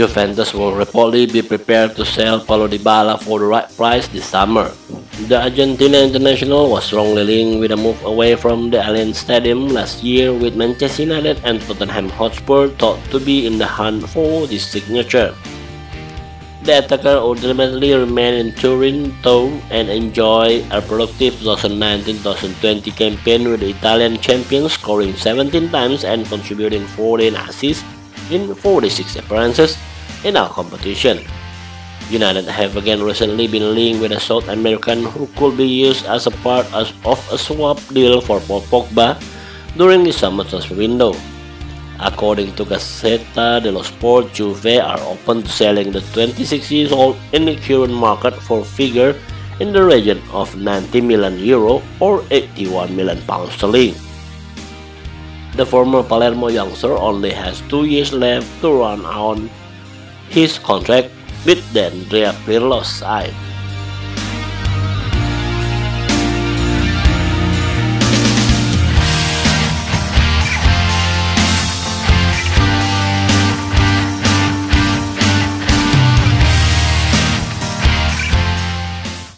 Juventus will reportedly be prepared to sell Paulo Dybala for the right price this summer. The Argentina international was strongly linked with a move away from the Allianz Stadium last year with Manchester United and Tottenham Hotspur thought to be in the hunt for this signature. The attacker ultimately remained in Turin though and enjoyed a productive 2019-2020 campaign with the Italian champions scoring 17 times and contributing 14 assists in 46 appearances in our competition. United have again recently been linked with a South American who could be used as a part of a swap deal for Paul Pogba during the summer transfer window. According to Gazzetta dello Sport, Juve are open to selling the 26 years old in the current market for a figure in the region of 90 million euro or 81 million pounds sterling. The former Palermo youngster only has two years left to run on his contract with the Andrea Pirlo's side.